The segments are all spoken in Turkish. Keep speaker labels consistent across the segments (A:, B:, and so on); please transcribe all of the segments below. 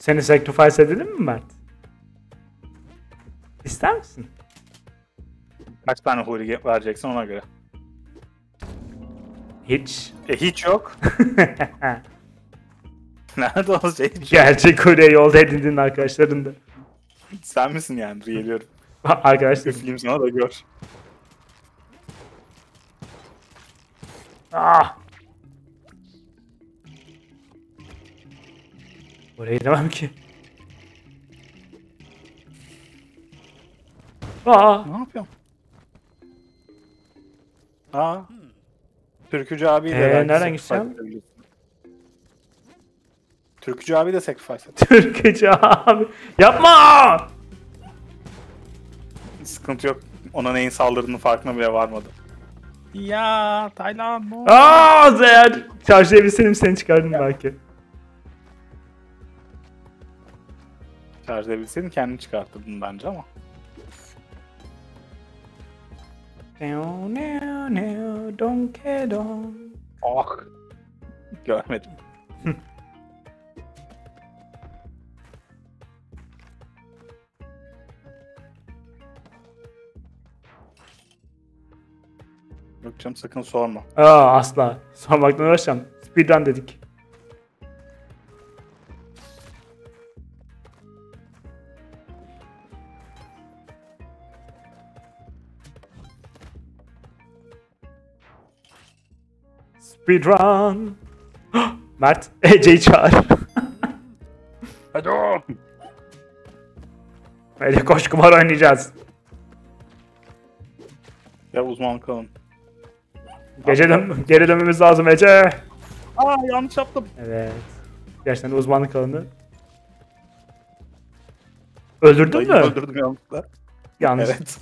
A: Seni sacrifice edelim mi Mert? İster misin?
B: Kaç tane huri vereceksin ona göre.
A: Hiç.
B: E hiç yok. Nerede o şey?
A: Gerçek Kore'ye yolda edindin arkadaşların da.
B: Sen misin yani? Geliyorum.
A: Arkadaşlar.
B: Üfleyeyim sana da gör.
A: Ah! Oraya gidemem ki. Aa!
B: Ne yapıyorum? Aa. Türkücü abiyi de
A: Ee,
B: belki
A: nereden
B: sacrifice edebilirsin. Türkücü abi de sacrifice et.
A: Türkçe abi. Yapma!
B: Sıkıntı yok. Ona neyin saldırdığının farkına bile varmadı. Ya Taylan no.
A: Aa! Eğer charge'layabilseydim seni çıkardım belki.
B: Şarj edebilseydin kendini çıkartırdın bence ama.
A: Donkey Dong.
B: Ah. Görmedim. Yok canım sakın sorma.
A: Aa asla. Sormaktan uğraşacağım. Speedrun dedik. Speedrun. Mert Ece'yi çağır.
B: Hadi o.
A: Öyle koş kumar oynayacağız.
B: Ya uzman kalın.
A: Gece dön geri dönmemiz lazım Ece.
B: Aa yanlış yaptım.
A: Evet. Gerçekten uzmanlık alanı. Öldürdün mü?
B: öldürdüm yanlışlıkla.
A: Yanlış.
B: Evet.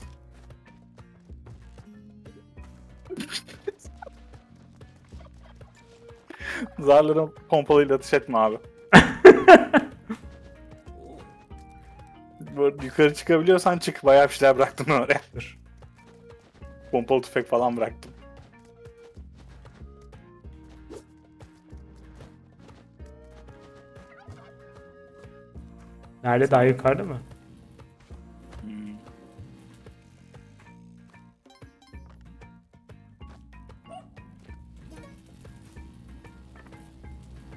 B: Zarlara pompalıyla atış etme abi. Böyle yukarı çıkabiliyorsan çık. Bayağı bir şeyler bıraktım oraya.
A: Dur.
B: Pompalı tüfek falan bıraktım.
A: Nerede? Daha yukarıda mı?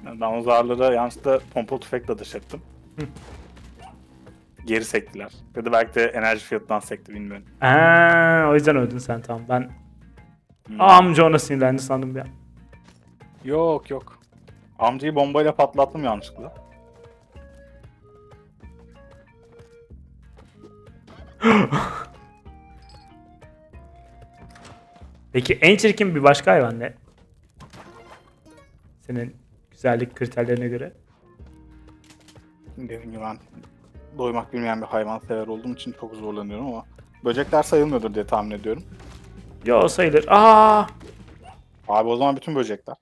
B: Ben o zarlara yanlışlıkla pompalı tüfekle atış ettim. Geri sektiler. Ya da belki de enerji fiyatından sekti bilmiyorum.
A: Aa, o yüzden öldün sen tamam. Ben
B: Hmm.
A: amca ona sinirlendi sandım ya.
B: Yok yok. Amcayı bombayla patlattım yanlışlıkla.
A: Peki en çirkin bir başka hayvan ne? Senin güzellik kriterlerine göre.
B: Dediğim gibi ben doymak bilmeyen bir hayvan sever olduğum için çok zorlanıyorum ama böcekler sayılmıyordur diye tahmin ediyorum.
A: Yo sayılır. Aa!
B: Abi o zaman bütün böcekler.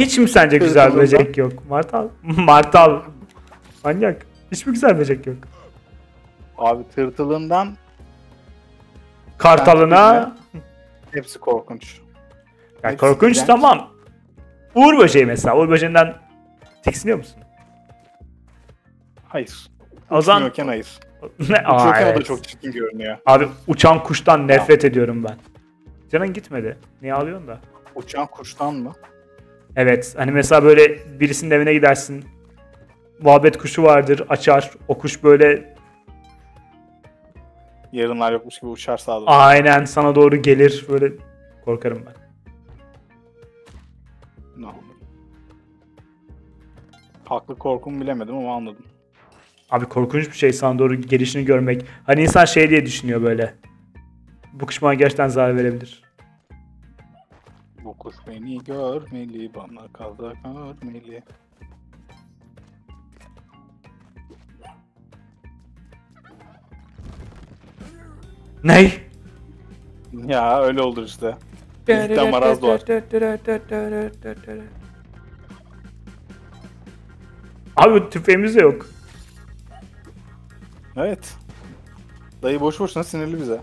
A: Hiç mi sence güzel
B: Kırkılında.
A: böcek yok? Martal. Martal. Manyak. Hiç mi güzel böcek yok?
B: Abi tırtılından
A: Kartalına.
B: hepsi korkunç.
A: Ya
B: hepsi
A: korkunç
B: iğrenç.
A: tamam. Uğur böceği mesela. Uğur böceğinden tiksiniyor musun?
B: Hayır.
A: O zaman...
B: Uçmuyorken hayır.
A: ne? Aa,
B: Uçuyorken o da
A: evet.
B: çok çirkin görünüyor.
A: Abi uçan kuştan nefret ediyorum ben. Canın gitmedi. Niye ağlıyorsun da?
B: Uçan kuştan mı?
A: Evet. Hani mesela böyle birisinin evine gidersin. Muhabbet kuşu vardır. Açar. O kuş böyle
B: Yarınlar yokmuş gibi uçar sağa doğru.
A: aynen sana doğru gelir. Böyle korkarım ben.
B: Haklı korkumu bilemedim ama anladım.
A: Abi korkunç bir şey sana doğru gelişini görmek. Hani insan şey diye düşünüyor böyle. Bu kuş bana gerçekten zarar verebilir.
B: Bu kuş beni görmeli, bana kazak örmeli.
A: Ney?
B: Ya öyle olur işte. Bizden maraz doğar.
A: Abi tüfeğimiz de yok.
B: Evet. Dayı boş boşuna sinirli bize.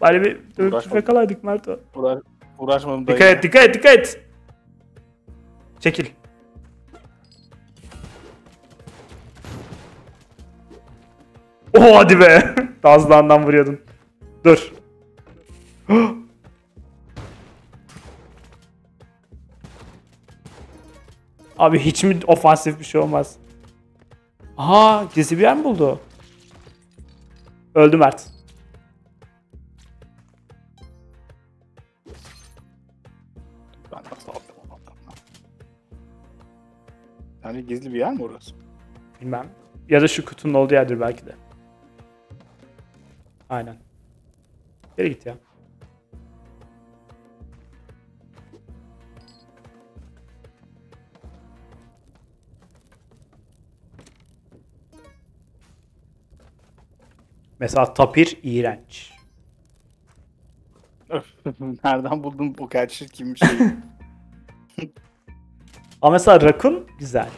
A: Bari bir tüfek alaydık Merto.
B: Uğraş, uğraşmadım dayı.
A: Dikkat et dikkat et dikkat et. Çekil. Oh hadi be. Daha hızlı vuruyordun. Dur. Abi hiç mi ofansif bir şey olmaz? Aha gizli bir yer mi buldu? Öldü Mert.
B: Ben nasıl aldım oradan? Yani gizli bir yer mi orası?
A: Bilmem. Ya da şu kutunun olduğu yerdir belki de. Aynen. Geri git ya. Mesela tapir iğrenç.
B: Nereden buldun bu kadar çirkin bir şeyi?
A: Ama mesela rakun güzel.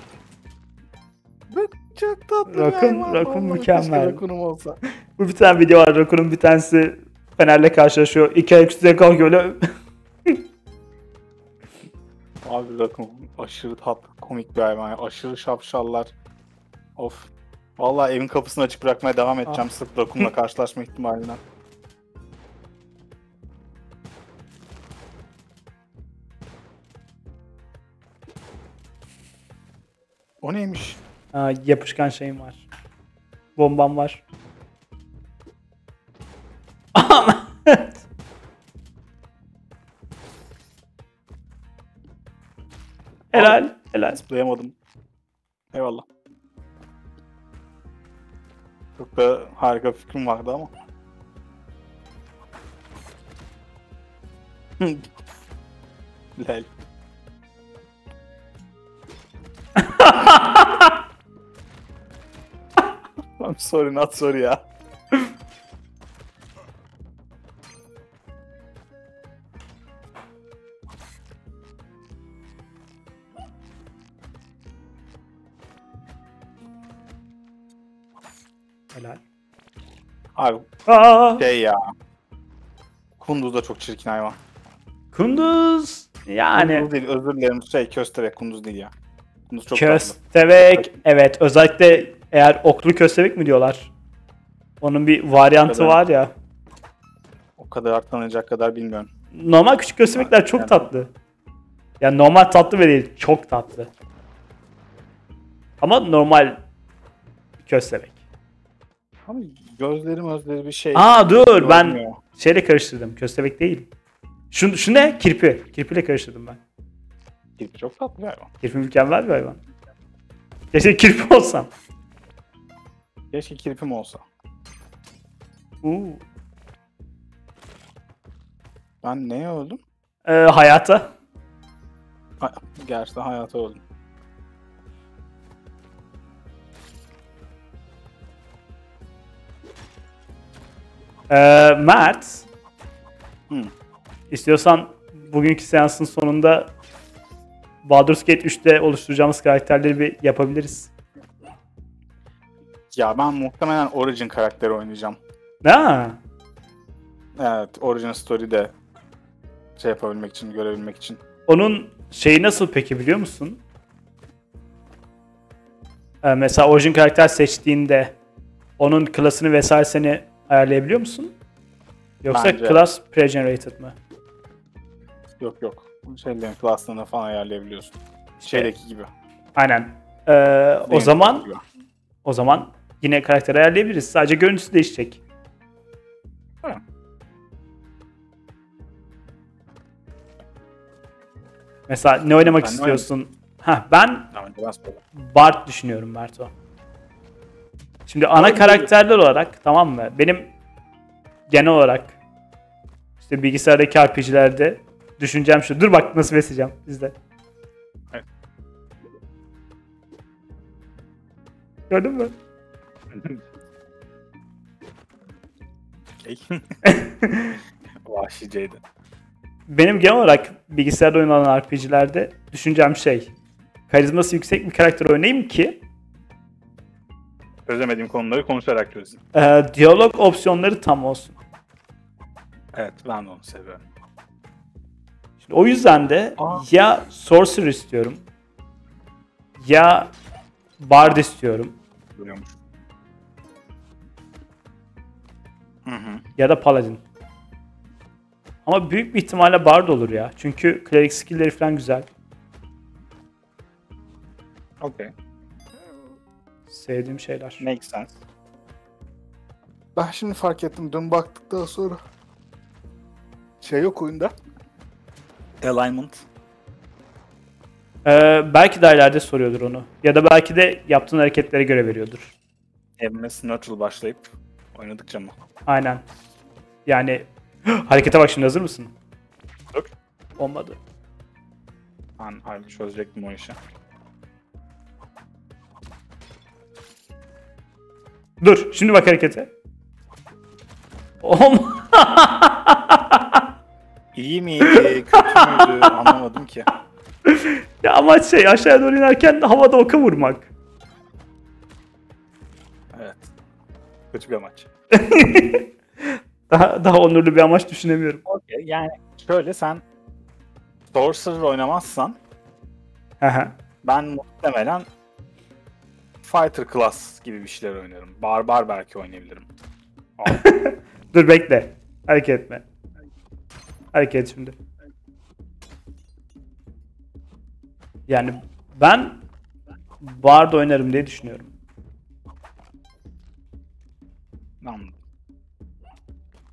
B: Çok tatlı
A: Rakun-
B: bir
A: rakun mükemmel.
B: Rakunum olsa.
A: Bu bir tane video var. Rakun'un bir tanesi Fener'le karşılaşıyor. İki ayak üstüne kalkıyor öyle.
B: Abi rakun aşırı tatlı, komik bir hayvan. ya. Aşırı şapşallar. Of. Vallahi evin kapısını açık bırakmaya devam edeceğim sırf rakunla karşılaşma ihtimalinden. O neymiş?
A: Aa, yapışkan şeyim var. Bombam var. Helal, helal.
B: Zıplayamadım. Eyvallah. Çok da harika bir fikrim vardı ama. Lel. I'm sorry not sorry ya.
A: Helal.
B: Abi
A: Aa,
B: şey ya. Kunduz da çok çirkin hayvan.
A: kunduz. Yani
B: Kunduz değil özür dilerim şey köstebek kunduz değil ya. Kunduz çok tatlı.
A: köstebek. Evet, özellikle eğer oklu köstebek mi diyorlar? Onun bir varyantı
B: Evet.
A: var ya.
B: O kadar tanıyacak kadar bilmiyorum.
A: Normal küçük köstebekler çok
B: Yani-
A: tatlı. Yani normal tatlı ve değil, çok tatlı. Ama normal köstebek.
B: Ama gözlerim özleri bir şey.
A: Aa dur ben
B: görmüyor.
A: şeyle karıştırdım. Köstebek değil. Şu, şu ne? Kirpi. Kirpiyle karıştırdım ben.
B: Kirpi çok tatlı bir hayvan.
A: Kirpi mükemmel bir hayvan. Keşke kirpi olsam.
B: Keşke kirpim olsa.
A: Uuu.
B: Ben neye öldüm?
A: Ee, hayata.
B: Ha, gerçekten hayata öldüm.
A: Ee, Mert.
B: Hı.
A: İstiyorsan bugünkü seansın sonunda Baldur's Gate 3'te oluşturacağımız karakterleri bir yapabiliriz.
B: Ya ben muhtemelen Origin karakteri oynayacağım.
A: Ha.
B: Evet, Origin Story'de şey yapabilmek için, görebilmek için.
A: Onun şeyi nasıl peki biliyor musun? Ee, mesela orijin karakter seçtiğinde onun klasını vesairesini ayarlayabiliyor musun? Yoksa
B: Bence-
A: class pre-generated mı?
B: Yok yok. Şeylerin klaslarını falan ayarlayabiliyorsun. Şeydeki gibi.
A: Aynen. Ee, o zaman
B: gibi.
A: o zaman yine karakter ayarlayabiliriz. Sadece görüntüsü değişecek.
B: Ha.
A: Mesela ne oynamak
B: Ben
A: istiyorsun? Ha ben
B: ben.
A: Bart düşünüyorum Merto. Şimdi ana
B: Abi,
A: karakterler olarak tamam mı? Benim genel olarak işte bilgisayardaki RPG'lerde düşüncem şu. Dur bak nasıl besleyeceğim izle.
B: Evet.
A: Gördün mü?
B: Vahşiceydi.
A: Benim genel olarak bilgisayarda oynanan RPG'lerde düşüncem şey. Karizması yüksek bir karakter oynayayım ki
B: Çözemediğim konuları konuşarak çözün.
A: e, diyalog opsiyonları tam olsun.
B: Evet ben de onu seviyorum.
A: Şimdi o yüzden de
B: Aa.
A: ya Sorcerer istiyorum ya Bard istiyorum
B: Biliyormuş. Hı hı.
A: ya da Paladin. Ama büyük bir ihtimalle Bard olur ya. Çünkü Cleric skill'leri falan güzel.
B: Okey.
A: Sevdiğim şeyler.
B: Makes sense. Ben şimdi fark ettim dün baktıktan sonra. Şey yok oyunda. Alignment.
A: Ee, belki de ileride soruyordur onu. Ya da belki de yaptığın hareketlere göre veriyordur.
B: MS neutral başlayıp oynadıkça mı?
A: Aynen. Yani harekete bak şimdi hazır mısın?
B: Yok.
A: Olmadı.
B: Ben harbi çözecektim o işi.
A: Dur. Şimdi bak harekete.
B: İyi miydi, kötü müydü anlamadım ki.
A: ya amaç şey aşağıya doğru inerken havada oka vurmak.
B: Evet. Kötü bir amaç.
A: Daha daha onurlu bir amaç düşünemiyorum.
B: Okey yani şöyle sen Sorcerer oynamazsan
A: hı.
B: ben muhtemelen Fighter Class gibi bir şeyler oynarım. Barbar belki oynayabilirim.
A: Dur bekle. Hareket etme. Hareket et şimdi. Yani ben Bard oynarım diye düşünüyorum.
B: Anladım.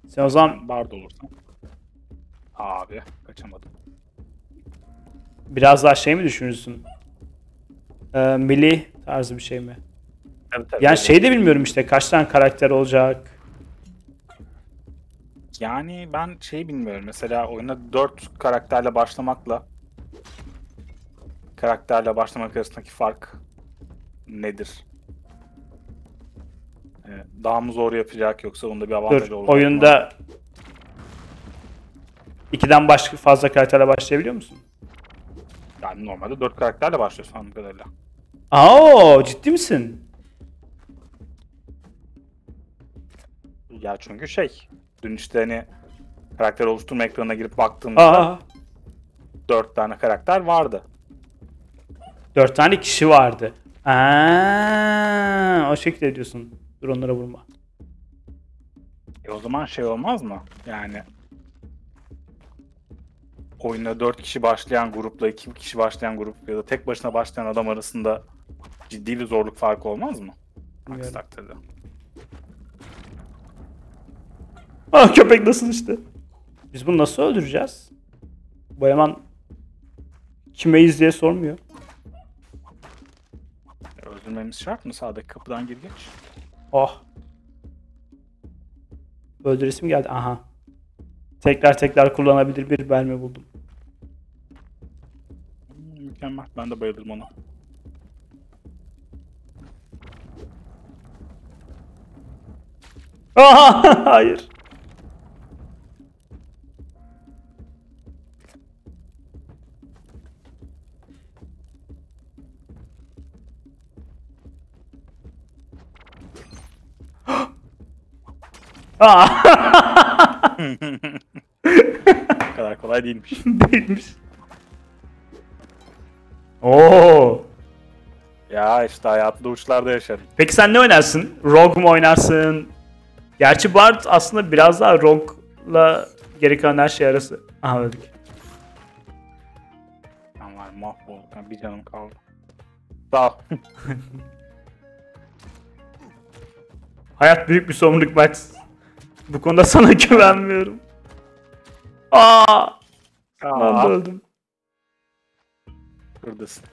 A: Sen o zaman
B: Bard olursan. Abi kaçamadım.
A: biraz daha şey mi düşünürsün? Ee, melee tarzı bir şey mi?
B: Tabii, tabii,
A: Yani
B: tabii.
A: şey de bilmiyorum işte kaç tane karakter olacak.
B: Yani ben şey bilmiyorum. Mesela oyuna 4 karakterle başlamakla karakterle başlamak arasındaki fark nedir? Ee, Daha mı zor yapacak yoksa onda bir avantaj olacak mı?
A: oyunda ikiden başka fazla karakterle başlayabiliyor musun?
B: Yani normalde 4 karakterle başlıyorsun anladığım kadarıyla.
A: Aa ciddi misin?
B: Ya çünkü şey, dün işte hani karakter oluşturma ekranına girip baktığımda
A: Aa
B: 4 tane karakter vardı.
A: dört tane kişi vardı. Aa, o şekilde diyorsun. Dur onlara vurma.
B: E o zaman şey olmaz mı? Yani oyuna 4 kişi başlayan grupla 2 kişi başlayan grup ya da tek başına başlayan adam arasında ciddi bir zorluk farkı olmaz mı? Aksi
A: Bilmiyorum.
B: takdirde.
A: Aa köpek nasıl işte? Biz bunu nasıl öldüreceğiz? Bu eleman kimeyiz diye sormuyor.
B: E, öldürmemiz şart mı? Sağdaki kapıdan gir geç.
A: Oh. Öldüresim geldi. Aha. Tekrar tekrar kullanabilir bir mermi buldum.
B: Hmm, mükemmel. Ben de bayıldım ona.
A: Aha, hayır.
B: Bu kadar kolay değilmiş.
A: değilmiş. Oo.
B: ya işte hayatlı uçlarda yaşarım.
A: Peki sen ne oynarsın? Rogue mu oynarsın? Gerçi Bard aslında biraz daha Rogue'la geri kalan her şey arası. Aha öldük.
B: Ben var. Ben bir canım kaldı. Sağ ol.
A: Hayat büyük bir sorumluluk Max. Bu konuda sana güvenmiyorum. Aa, ben de
B: Aa,
A: öldüm.
B: Buradasın.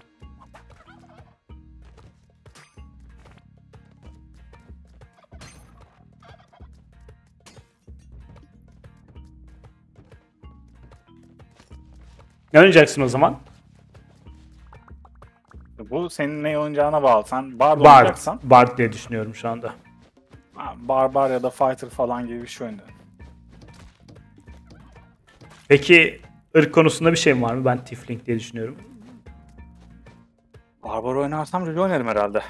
A: Ne oynayacaksın o zaman?
B: Bu senin ne oynayacağına bağlı. Sen Bard
A: Bard.
B: oynayacaksan
A: Bard diye düşünüyorum şu anda.
B: ha, Barbar ya da Fighter falan gibi bir şey oyna.
A: Peki ırk konusunda bir şey var mı? Ben Tifling diye düşünüyorum.
B: Barbar oynarsam Rüle oynarım herhalde.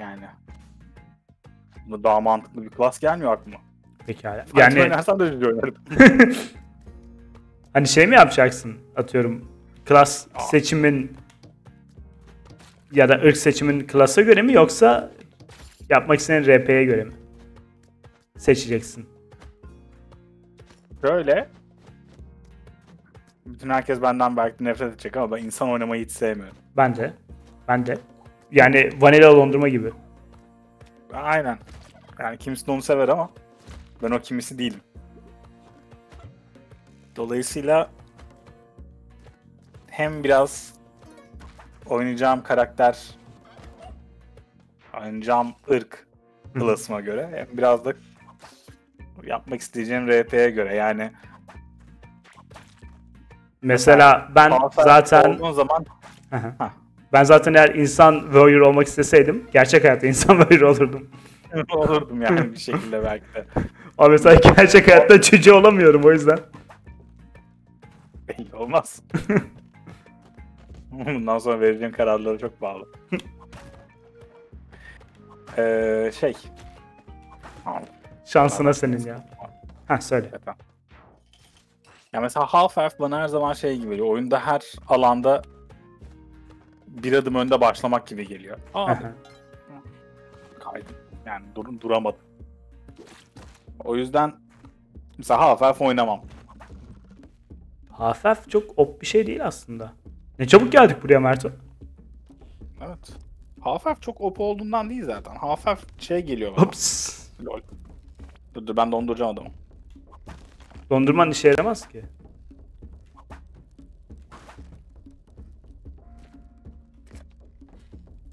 B: Yani. Bu daha mantıklı bir klas gelmiyor aklıma.
A: Pekala.
B: Yani
A: Yani
B: oynarsan da Juju oynarım.
A: hani şey mi yapacaksın? Atıyorum klas seçimin ya da ırk seçimin klasa göre mi yoksa yapmak istediğin RP'ye göre mi? Seçeceksin.
B: Şöyle. Bütün herkes benden belki nefret edecek ama ben insan oynamayı hiç sevmiyorum.
A: Ben de. Ben de. Yani vanilla dondurma gibi.
B: Aynen. Yani kimisi de onu sever ama ben o kimisi değilim. Dolayısıyla hem biraz oynayacağım karakter, oynayacağım ırk klasıma göre hem biraz da yapmak isteyeceğim RP'ye göre yani
A: Mesela ben zaten
B: zaman
A: ben zaten eğer insan warrior olmak isteseydim gerçek hayatta insan warrior olurdum.
B: olurdum yani bir şekilde belki de.
A: Ama mesela gerçek hayatta cüce olamıyorum o yüzden.
B: Belli olmaz. Bundan sonra vereceğim kararlara çok bağlı. ee, şey.
A: Şansına senin ya. Ha söyle.
B: efendim. Ya mesela Half-Life bana her zaman şey gibi geliyor. Oyunda her alanda bir adım önde başlamak gibi geliyor. Aa, kaydım. Yani dur, duramadım. O yüzden mesela Half-Life oynamam.
A: Hafif çok op bir şey değil aslında. Ne çabuk geldik buraya Merto.
B: Evet. Half-Life çok OP olduğundan değil zaten. Half-Life şey geliyor bana.
A: Ups.
B: Lol. Dur dur ben donduracağım adamı.
A: Dondurman işe yaramaz ki.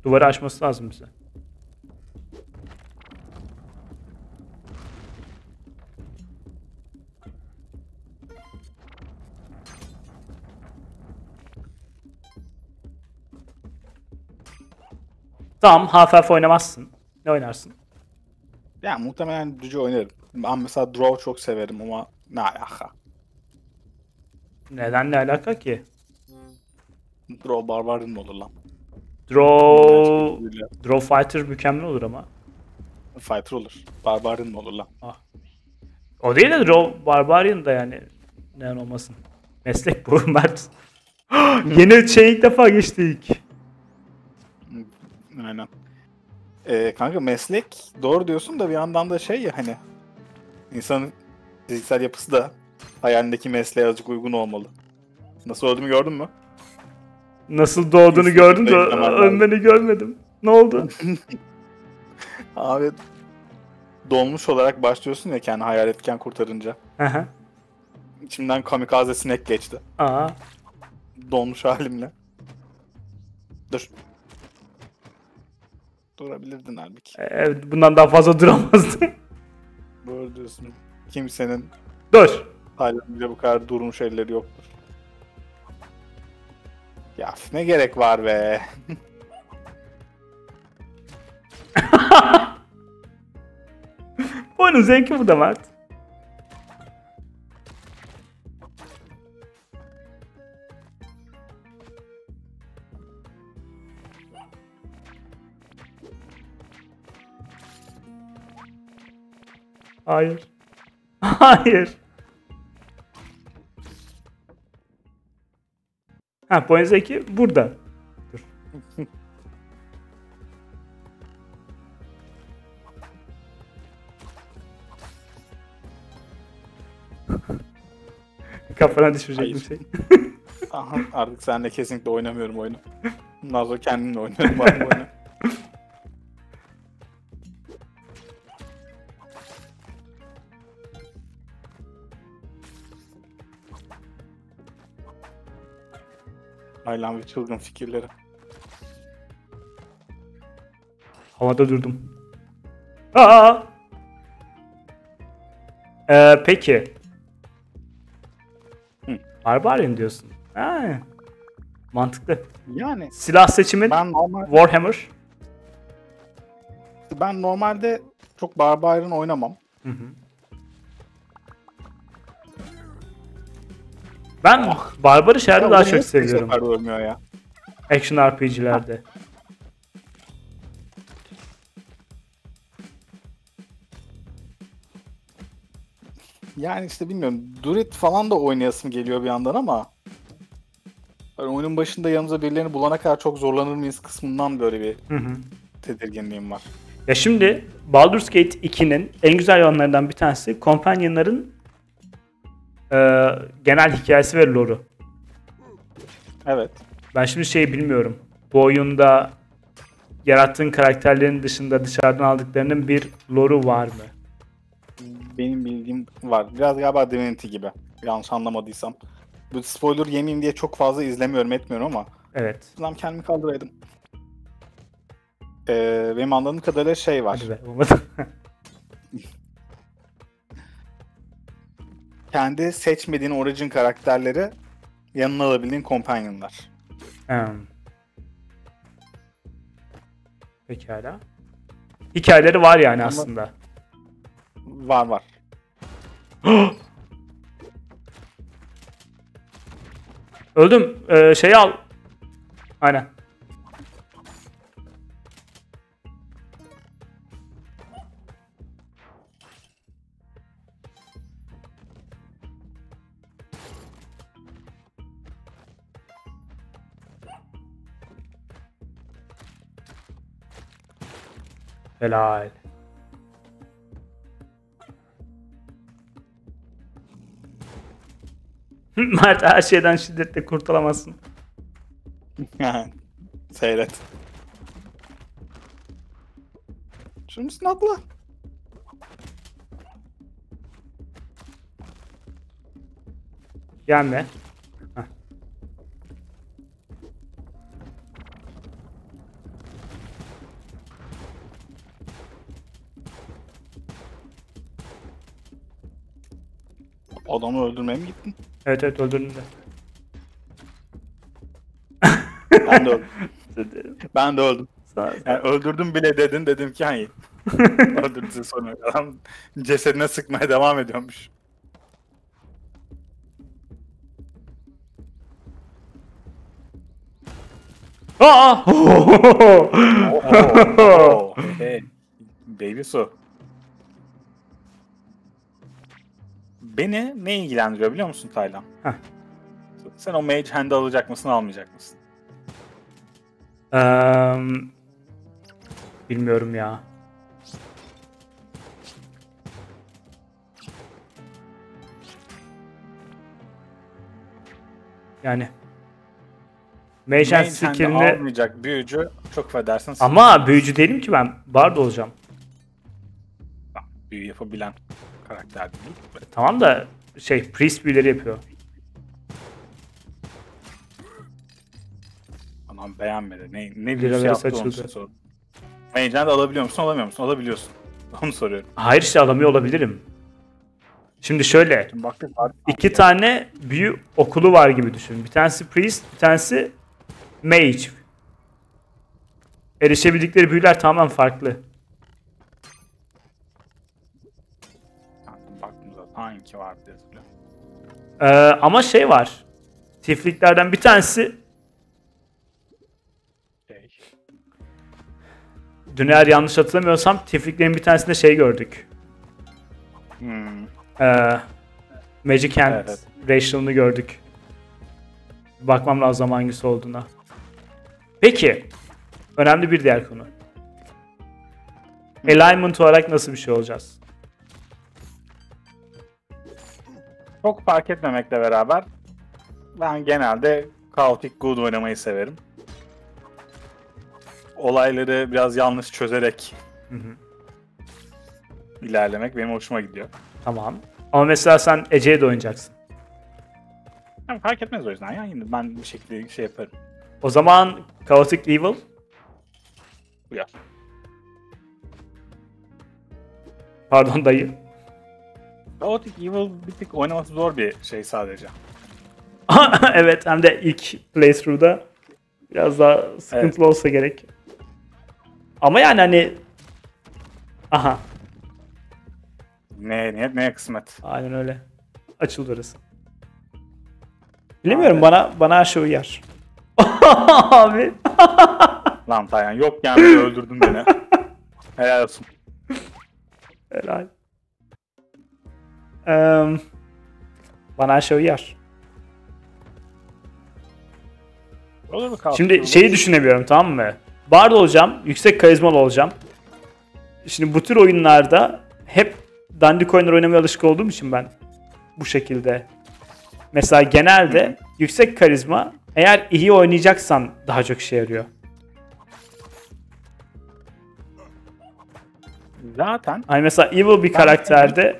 A: Duvarı aşması lazım bize. Tamam, hafif oynamazsın. Ne oynarsın?
B: Yani muhtemelen Cüce oynarım. Ben mesela Draw çok severim ama ne alaka.
A: Neden ne alaka ki?
B: Draw Barbarian olur lan?
A: Draw, Draw Fighter mükemmel olur ama.
B: Fighter olur. Barbarian mı olur lan?
A: O değil de Draw Barbarian da yani. Neden olmasın. Meslek bu Mert. Yeni şey ilk defa geçtik.
B: Aynen. Ee, kanka meslek doğru diyorsun da bir yandan da şey ya hani insanın fiziksel yapısı da hayalindeki mesleğe azıcık uygun olmalı. Nasıl öldüğümü gördün mü?
A: Nasıl doğduğunu gördüm de ölmeni görmedim. Ne oldu?
B: Abi dolmuş olarak başlıyorsun ya kendi hayal etken kurtarınca.
A: Aha.
B: İçimden kamikaze sinek geçti.
A: Aa.
B: Dolmuş halimle. Dur. Durabilirdin halbuki.
A: Evet, bundan daha fazla duramazdım.
B: Doğru diyorsun. Kimsenin
A: Dur.
B: halimle bu kadar durmuş elleri yoktur. Ya ne gerek var be.
A: Bu oyunun zevki burada Mert. Hayır. Hayır. Ha, zevki burada. Dur. Kafana düşürecek bir
B: Hayır.
A: şey.
B: Aha, artık seninle kesinlikle oynamıyorum oyunu. Bundan sonra kendimle oynarım bu oyunu. Aylan ve çılgın fikirleri.
A: Havada durdum. Aa! Ee, peki.
B: Hı.
A: Barbarian diyorsun. Ha. Mantıklı.
B: Yani
A: Silah seçimin
B: ben normal
A: Warhammer.
B: ben normalde çok Barbarian oynamam.
A: Hı hı. Ben Barbar'ı şehirde
B: Ya
A: daha çok seviyorum.
B: ya.
A: Action RPG'lerde.
B: Yani işte bilmiyorum. Durit falan da oynayasım geliyor bir yandan ama hani oyunun başında yanımıza birilerini bulana kadar çok zorlanır mıyız kısmından böyle bir
A: Hı hı.
B: tedirginliğim var.
A: Ya şimdi Baldur's Gate 2'nin en güzel yanlarından bir tanesi Companion'ların e, genel hikayesi ve lore'u.
B: Evet.
A: Ben şimdi şey bilmiyorum. Bu oyunda yarattığın karakterlerin dışında dışarıdan aldıklarının bir lore'u var mı?
B: Benim bildiğim var. Biraz galiba Divinity gibi. Yanlış anlamadıysam. Bu spoiler yemeyeyim diye çok fazla izlemiyorum etmiyorum ama
A: Evet.
B: Lan kendimi kaldıraydım. Ee, benim anladığım kadarıyla şey var.
A: Hadi be.
B: Kendi seçmediğin origin karakterleri yanına alabildiğin companionlar.
A: Hmm. Pekala. Hikayeleri var yani
B: Ama-
A: aslında.
B: Var var.
A: Öldüm. Ee, şeyi al. Aynen. Helal. Mert her şeyden şiddetle kurtulamazsın.
B: Seyret. Şunu musun abla?
A: Gelme.
B: Adamı öldürmeye mi gittin?
A: Evet evet öldürdüm de.
B: Ben de öldüm. Ben de öldüm. Yani öldürdüm bile dedin dedim ki hayır. Öldürdü sonra. Adam cesedine sıkmaya devam ediyormuş.
A: Aa!
B: Oo, hey, baby su. Beni ne ilgilendiriyor biliyor musun Taylan?
A: Heh.
B: Sen o mage hand'i alacak mısın almayacak mısın?
A: Eee, bilmiyorum ya. Yani Mage Hand skill'ini
B: almayacak büyücü çok affedersin.
A: ama büyücü değilim ki ben. Bard olacağım.
B: Büyü yapabilen karakter değil.
A: Tamam da şey priest büyüleri yapıyor.
B: Anam beğenmedi. Ne, ne
A: verisi
B: yaptı onu
A: açıldı.
B: sor. Mage hand alabiliyor musun alamıyor musun? Alabiliyorsun. Onu soruyorum.
A: Hayır işte alamıyor olabilirim. Şimdi şöyle.
B: Şimdi baktık var.
A: iki tane büyü okulu var gibi düşün. Bir tanesi priest, bir tanesi mage. Erişebildikleri büyüler tamamen farklı.
B: Sanki vardı yazılıyor.
A: Ee, ama şey var. Tifliklerden bir tanesi
B: Şey.
A: dün eğer yanlış hatırlamıyorsam tifliklerin bir tanesinde şey gördük.
B: Hmm.
A: Ee, Magic Hand
B: Evet.
A: Racial'ını gördük. Bakmam lazım hangisi olduğuna. Peki. Önemli bir diğer konu. Alignment olarak nasıl bir şey olacağız?
B: Çok fark etmemekle beraber ben genelde Chaotic Good oynamayı severim. Olayları biraz yanlış çözerek
A: Hı hı.
B: ilerlemek benim hoşuma gidiyor.
A: Tamam. Ama mesela sen Ece'ye de oynayacaksın.
B: Yani fark etmez o yüzden ya yine ben bir şekilde şey yaparım.
A: O zaman Chaotic Evil
B: Uyar.
A: Pardon dayı.
B: Chaotic Evil bir tık oynaması zor bir şey sadece.
A: evet hem de ilk playthrough'da biraz daha sıkıntılı olsa gerek. Ama yani hani Aha
B: Ne ne ne kısmet.
A: aynen öyle. Açıldı orası. Bilemiyorum bana bana şey uyar. Abi.
B: Lan Tayyan yok yani öldürdün beni. Helal olsun.
A: Helal. Eee, bana her şey uyar.
B: Olur mu?
A: Şimdi şeyi düşünemiyorum tamam mı? Bard olacağım, yüksek karizmalı olacağım. Şimdi bu tür oyunlarda hep dandik oyunlar oynamaya alışık olduğum için ben bu şekilde. Mesela genelde yüksek karizma eğer iyi oynayacaksan daha çok işe yarıyor.
B: Zaten
A: Hani mesela evil bir karakterde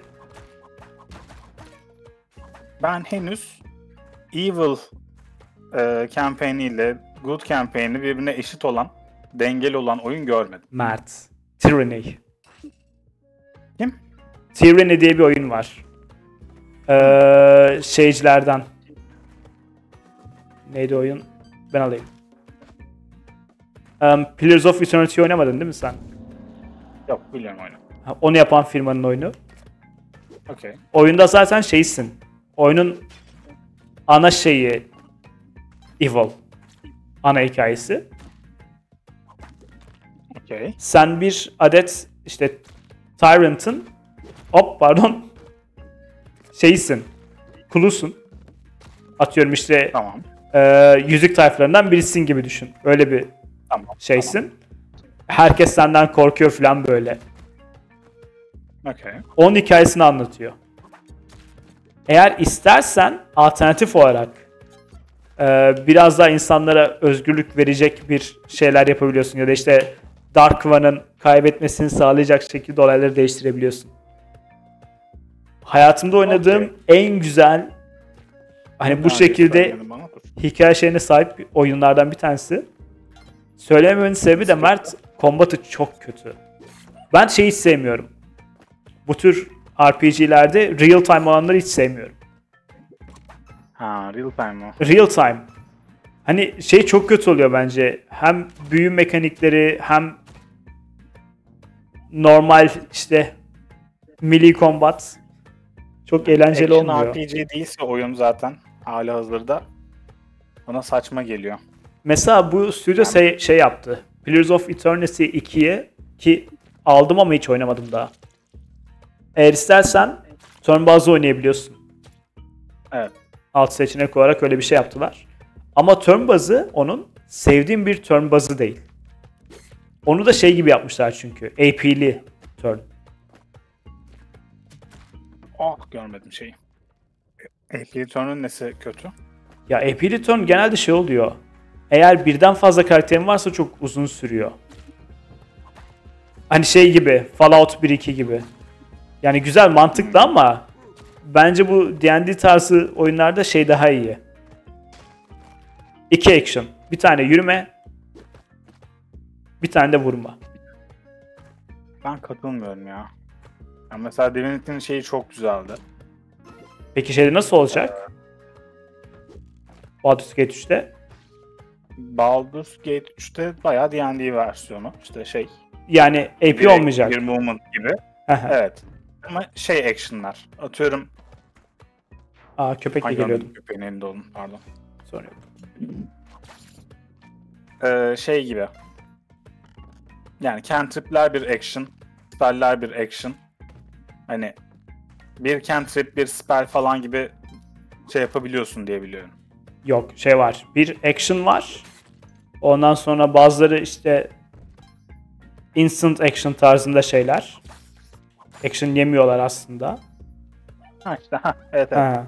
B: ben henüz Evil e, campaign'i ile Good campaign'i birbirine eşit olan, dengeli olan oyun görmedim.
A: Mert, Tyranny.
B: Kim?
A: Tyranny diye bir oyun var. Ee, şeycilerden. Neydi oyun? Ben alayım. Um, Pillars of Eternity oynamadın değil mi sen?
B: Yok biliyorum oyunu.
A: Ha, Onu yapan firmanın oyunu.
B: Okey.
A: Oyunda zaten şeysin. Oyunun ana şeyi Evil. Ana hikayesi.
B: Okey.
A: Sen bir adet işte Tyrant'ın hop pardon şeysin. Kulusun. Atıyorum işte
B: Tamam.
A: e, yüzük tayflarından birisin gibi düşün. Öyle bir
B: Tamam.
A: şeysin. Herkes senden korkuyor falan böyle.
B: Tamam. Okey.
A: Onun hikayesini anlatıyor. Eğer istersen alternatif olarak e, biraz daha insanlara özgürlük verecek bir şeyler yapabiliyorsun. Ya da işte Dark One'ın kaybetmesini sağlayacak şekilde olayları değiştirebiliyorsun. Hayatımda oynadığım
B: Okey.
A: en güzel hani bu şekilde hikaye şeyine sahip oyunlardan bir tanesi. Söylememenin sebebi de Mert kombatı çok kötü. Ben şeyi hiç sevmiyorum. Bu tür RPG'lerde real time olanları hiç sevmiyorum.
B: Ha real time o.
A: Real time. Hani şey çok kötü oluyor bence. Hem büyü mekanikleri hem normal işte melee combat çok eğlenceli
B: Action
A: olmuyor.
B: RPG değilse oyun zaten hali hazırda bana saçma geliyor.
A: Mesela bu stüdyo şey, şey yaptı. Pillars of Eternity 2'ye ki aldım ama hiç oynamadım daha. Eğer istersen turn bazlı oynayabiliyorsun.
B: Evet.
A: Alt seçenek olarak öyle bir şey yaptılar. Ama turn bazı onun sevdiğim bir turn bazı değil. Onu da şey gibi yapmışlar çünkü. AP'li turn.
B: Oh görmedim şeyi. AP Turn'un nesi kötü?
A: Ya AP'li turn genelde şey oluyor. Eğer birden fazla karakterin varsa çok uzun sürüyor. Hani şey gibi, Fallout 1-2 gibi. Yani güzel mantıklı ama bence bu D&D tarzı oyunlarda şey daha iyi. İki action. Bir tane yürüme, bir tane de vurma.
B: Ben katılmıyorum ya. ya mesela Divinity'nin şeyi çok güzeldi.
A: Peki şeyde nasıl olacak? Baldur's Gate 3'te.
B: Baldur's Gate 3'te bayağı D&D versiyonu. İşte şey.
A: Yani AP olmayacak.
B: Bir movement gibi. Evet. Ama şey action'lar. Atıyorum.
A: Aa köpekle
B: Ay
A: geliyordum.
B: köpeğin elinde olun pardon.
A: Yok.
B: Ee, şey gibi. Yani cantrip'ler bir action. Spell'ler bir action. Hani bir cantrip, bir spell falan gibi şey yapabiliyorsun diye biliyorum.
A: Yok şey var. Bir action var. Ondan sonra bazıları işte instant action tarzında şeyler. Action yemiyorlar aslında.
B: Ha işte ha evet evet.
A: Ha.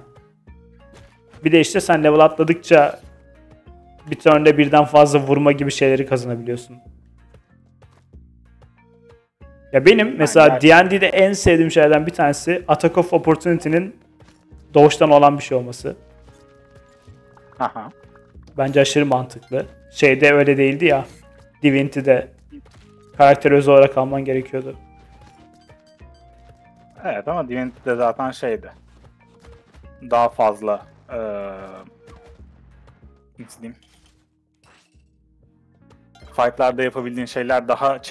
A: Bir de işte sen level atladıkça bir turn'de birden fazla vurma gibi şeyleri kazanabiliyorsun. Ya benim mesela D&D'de en sevdiğim şeylerden bir tanesi Attack of Opportunity'nin doğuştan olan bir şey olması.
B: Aha.
A: Bence aşırı mantıklı. Şeyde öyle değildi ya. Divinity'de karakter özel olarak alman gerekiyordu.
B: Evet ama Divinity'de zaten şeydi. Daha fazla eee nasıl diyeyim? Fight'larda yapabildiğin şeyler daha